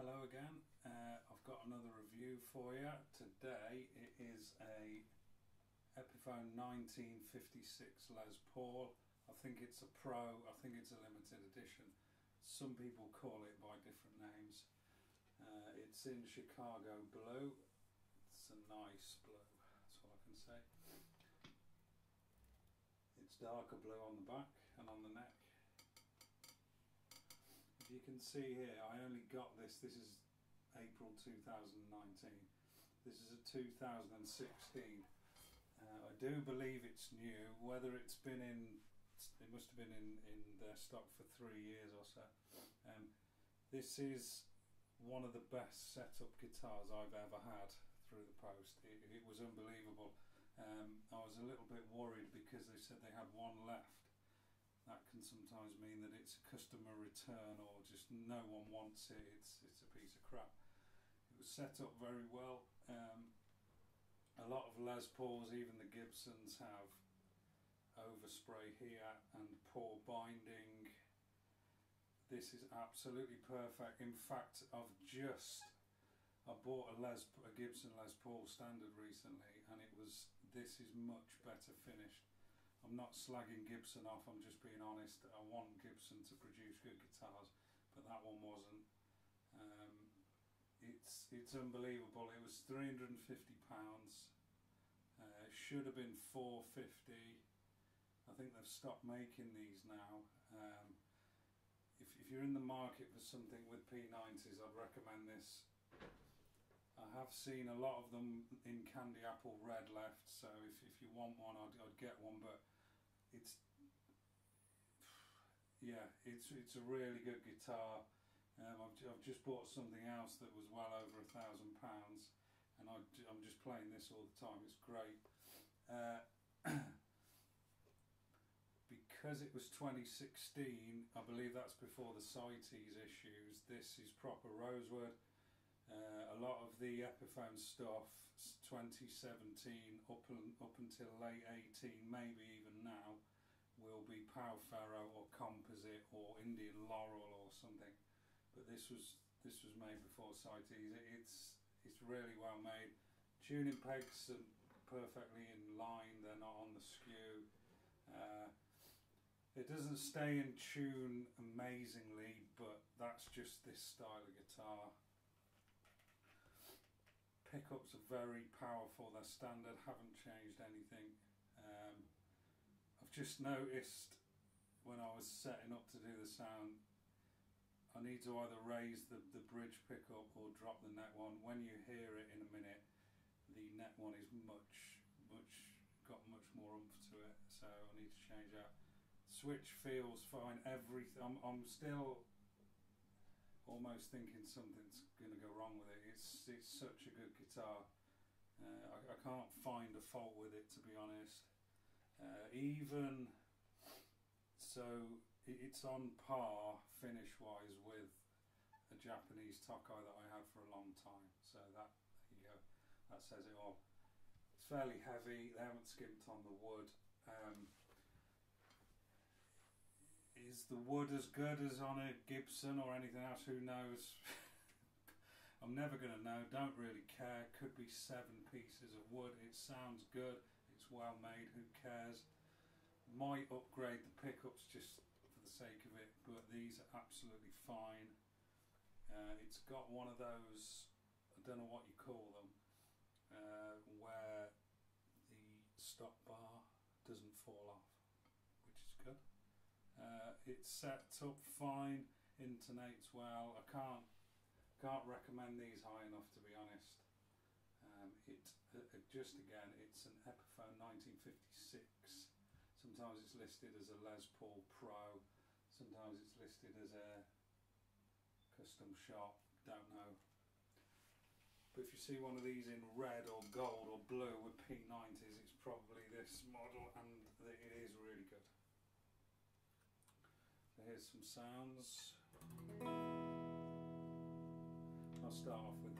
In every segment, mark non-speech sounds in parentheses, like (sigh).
again. Uh, I've got another review for you. Today it is a Epiphone 1956 Les Paul. I think it's a Pro, I think it's a limited edition. Some people call it by different names. Uh, it's in Chicago blue. It's a nice blue, that's all I can say. It's darker blue on the back and on the neck you can see here, I only got this, this is April 2019. This is a 2016. Uh, I do believe it's new, whether it's been in, it must have been in, in their stock for three years or so. Um, this is one of the best setup guitars I've ever had through the post. It, it was unbelievable. Um, I was a little bit worried because they said they had one left that can sometimes mean that it's a customer return or just no one wants it, it's, it's a piece of crap. It was set up very well. Um, a lot of Les Pauls, even the Gibsons, have overspray here and poor binding. This is absolutely perfect. In fact, I've just I bought a Les a Gibson Les Paul standard recently, and it was this is much better finished I'm not slagging Gibson off, I'm just being honest. I want Gibson to produce good guitars, but that one wasn't. Um, it's it's unbelievable. It was 350 pounds. Uh, it should have been 450. I think they've stopped making these now. Um, if, if you're in the market for something with P90s, I'd recommend this. I have seen a lot of them in candy apple red left, so if, if you want one, I'd, I'd get one, but it's yeah, it's it's a really good guitar. Um, I've, I've just bought something else that was well over a thousand pounds, and I, I'm just playing this all the time. It's great. Uh, (coughs) because it was 2016, I believe that's before the CITES issues. This is proper rosewood. Uh, a lot of the Epiphone stuff, 2017 up, and, up until late 18, maybe even now, will be Pau Ferro or composite or Indian laurel or something. But this was this was made before CITES. It's it's really well made. Tuning pegs are perfectly in line. They're not on the skew. Uh, it doesn't stay in tune amazingly, but that's just this style of guitar pickups are very powerful, they're standard, haven't changed anything. Um, I've just noticed when I was setting up to do the sound, I need to either raise the, the bridge pickup or drop the neck one. When you hear it in a minute, the neck one is much, much, got much more oomph to it, so I need to change that. Switch feels fine, everything, I'm, I'm still almost thinking something's going to go wrong with it. It's it's such a good guitar. Uh, I, I, can't find a fault with it to be honest. Uh, even so, it's on par finish wise with a Japanese Tokai that I had for a long time. So that you go. That says it all. It's fairly heavy. They haven't skimped on the wood. Um, is the wood as good as on a Gibson or anything else? Who knows? (laughs) I'm never going to know, don't really care. Could be seven pieces of wood. It sounds good, well made, who cares? Might upgrade the pickups just for the sake of it, but these are absolutely fine. Uh, it's got one of those, I don't know what you call them, uh, where the stop bar doesn't fall off, which is good. Uh, it's set up fine, intonates well. I can't can't recommend these high enough to be honest. Um, it uh, uh just again, it's an Epiphone 1956. Sometimes it's listed as a Les Paul Pro. Sometimes it's listed as a custom shop. Don't know. But if you see one of these in red or gold or blue with P90s, it's probably this model, and it is really good. Here's some sounds. I'll start off with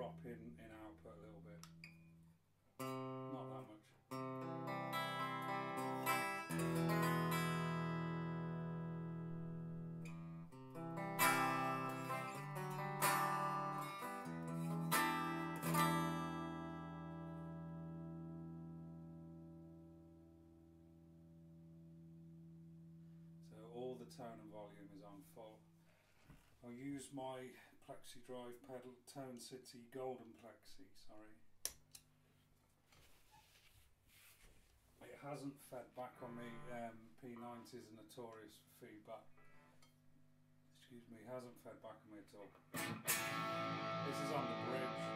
drop in in output a little bit. Not that much. So all the tone and volume is on full. I'll use my Plexi Drive pedal, Tone City Golden Plexi, sorry. It hasn't fed back on me, um, P90s and notorious feedback. Excuse me, hasn't fed back on me at all. This is on the bridge.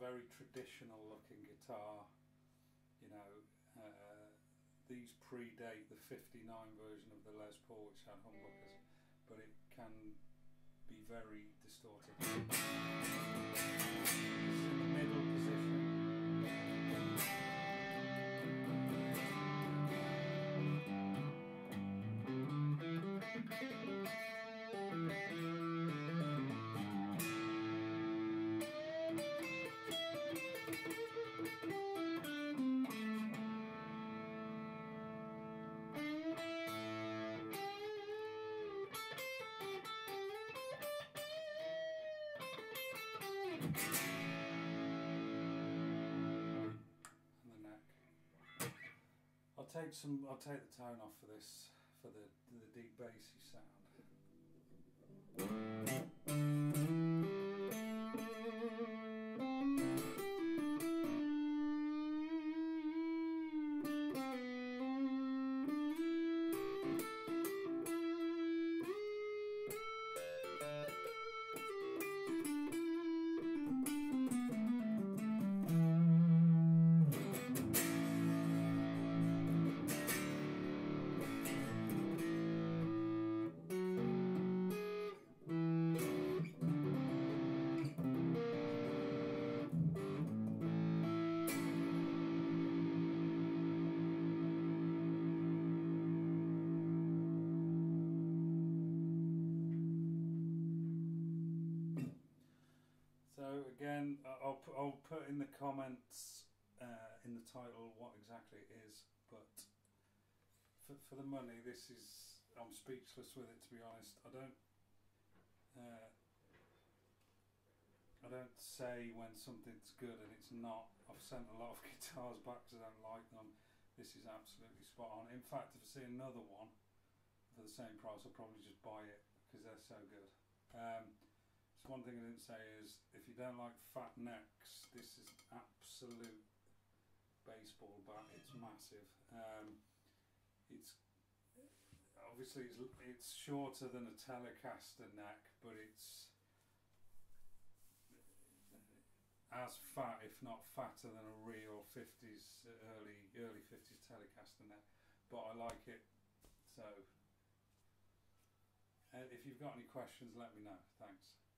Very traditional looking guitar. You know, uh, these predate the 59 version of the Les Paul, which had humbuckers, but it can be very distorted. And the neck. I'll take some. I'll take the tone off for this for the the deep bassy sound. I- I'll put, I'll put in the comments uh, in the title what exactly it is. But for for the money, this is I'm speechless with it. To be honest, I don't. Uh, I don't say when something's good and it's not. I've sent a lot of (laughs) guitars back because I don't like them. This is absolutely spot on. In fact, if I see another one for the same price, I'll probably just buy it because they're so good. Um, so one thing I didn't say is if you don't like fat necks, this is absolute baseball bat. It's massive. Um, it's obviously it's, it's shorter than a Telecaster neck, but it's as fat, if not fatter, than a real 50s, early early 50s Telecaster neck. But I like it. So, uh, if you've got any questions, let me know. Thanks.